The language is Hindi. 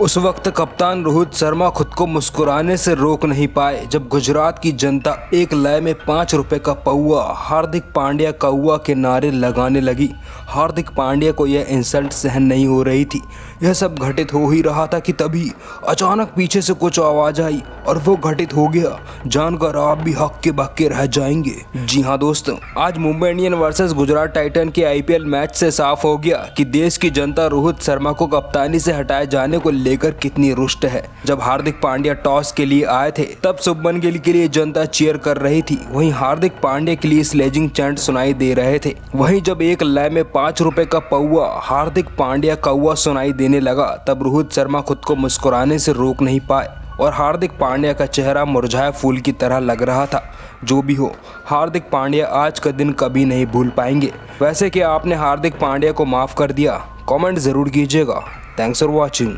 उस वक्त कप्तान रोहित शर्मा खुद को मुस्कुराने से रोक नहीं पाए, जब गुजरात की जनता एक लय में पाँच रुपए का पौआ हार्दिक पांड्या कौआ के नारे लगाने लगी। हार्दिक पांड्या को यह इंसल्ट सहन नहीं हो रही थी। यह सब घटित हो ही रहा था कि तभी अचानक पीछे से कुछ आवाज़ आई। और वो घटित हो गया। जानकर आप भी हक्के बक्के रह जाएँगे। जी हाँ दोस्तों, आज Mumbai Indian versus Gujarat Titan के आईपीएल मैच से साफ़ हो गया कि देश की जनता रोहित शर्मा को कप्तानी से हटाए जाने को लेकर कितनी रुष्ट है। जब हार्दिक पांड्या टॉस के लिए आए थे, तब शुभमन गिल के लिए जनता चेयर कर रही थी। वहीं हार्दिक पांड्या के लिए स्लेजिंग चैंट सुनाई दे रहे थे। वहीं जब एक लय में पाँच रुपए का पौआ हार्दिक पांड्या कौआ सुनाई देने लगा, तब रोहित शर्मा खुद को मुस्कुराने से रोक नहीं पाए। और हार्दिक पांड्या का चेहरा मुरझाए फूल की तरह लग रहा था। जो भी हो, हार्दिक पांड्या आज का दिन कभी नहीं भूल पाएँगे। वैसे कि आपने हार्दिक पांड्या को माफ़ कर दिया, कमेंट ज़रूर कीजिएगा। Thanks for watching